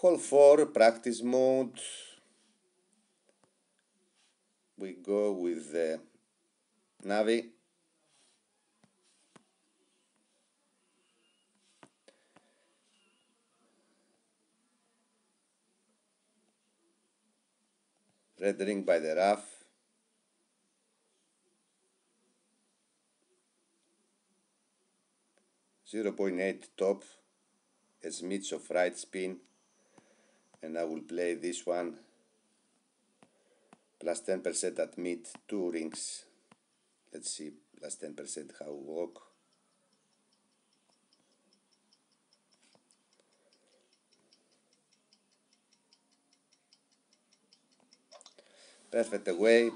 Hole 4 practice mode. We go with the Navi. Red ring by the rough. Zero point eight top, a smidge of right spin, and I will play this one plus 10% at mid two rings. Let's see plus 10% how walk. perfect away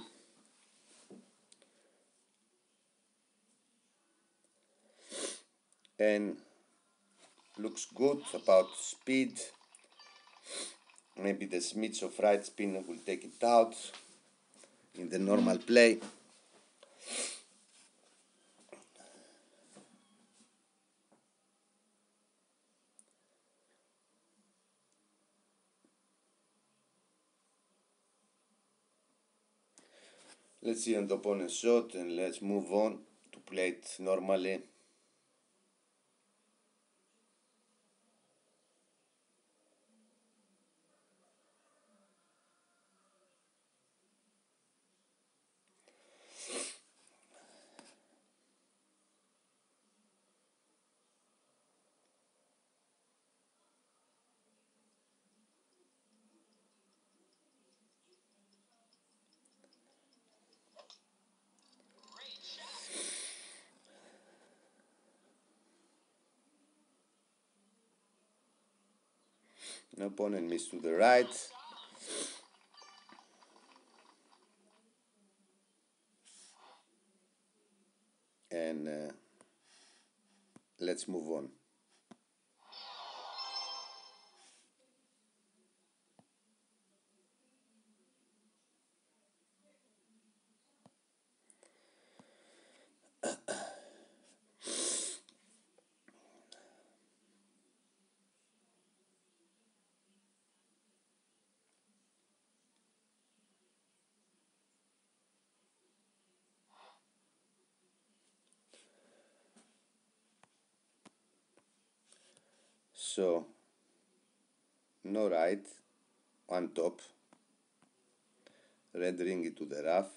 and looks good about speed maybe the smidge of right spin will take it out in the normal play. Let's see an opponent shot and let's move on to play it normally opponent moves to the right. And uh, let's move on. So, no right, on top, red ring into the rough,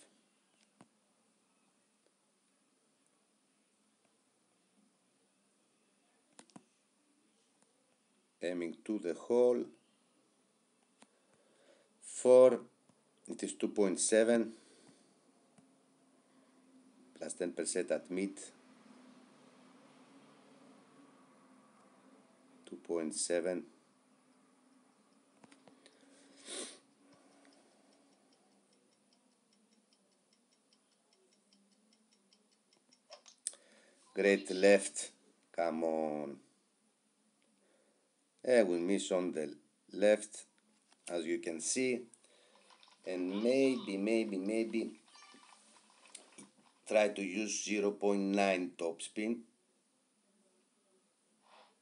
aiming to the hole, 4, it is 2.7, plus 10% at mid, 2.7 great left come on. I will miss on the left as you can see. And maybe maybe maybe try to use 0.9 top spin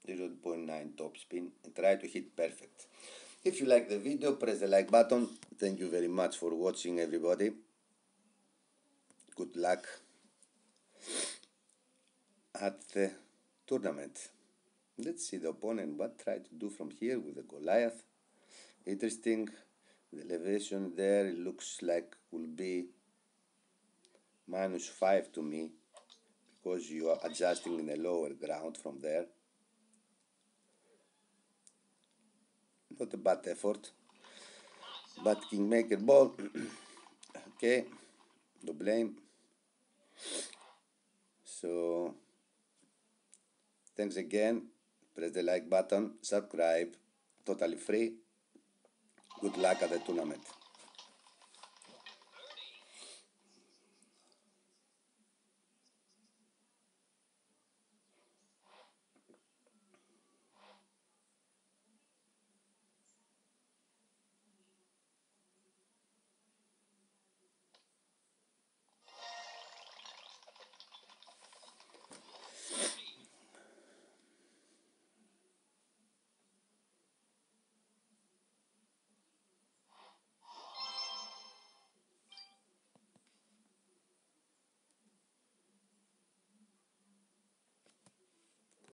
0.9 top spin and try to hit perfect. If you like the video, press the like button. Thank you very much for watching everybody. Good luck at the tournament. Let's see the opponent what try to do from here with the Goliath. Interesting. The elevation there it looks like will be minus 5 to me because you are adjusting in the lower ground from there. Not a bad effort. But kingmaker ball okay no blame. So thanks again. Press the like button subscribe totally free. Good luck at the tournament